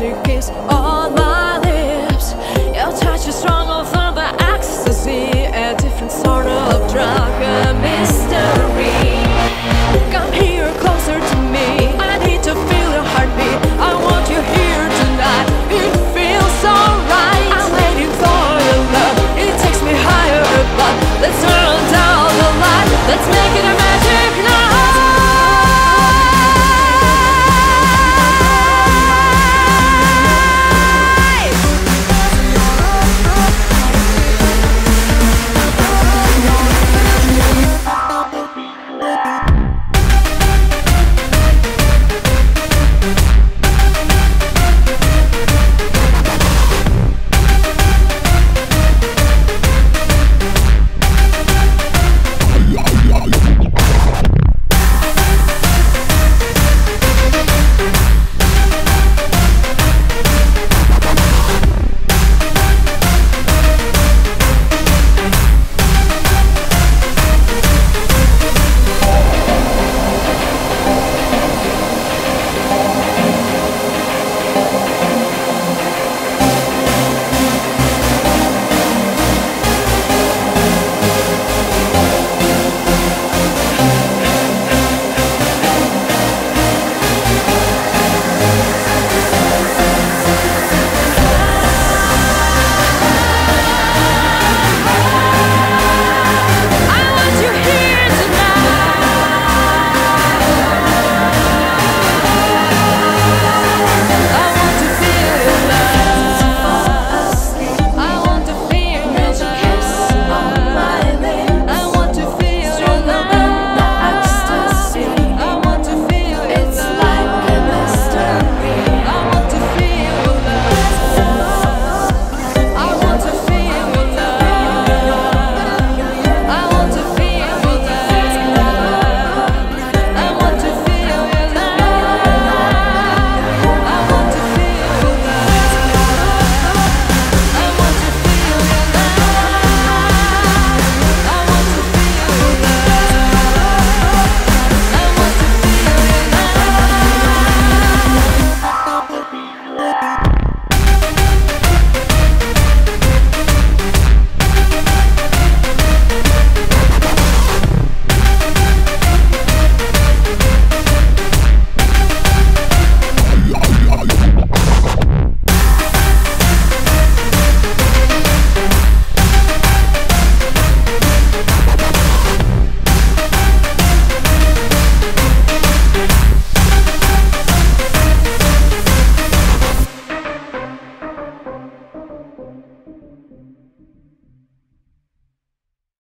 your kiss on my lips. Your touch is strong enough by ecstasy A different sort of drug.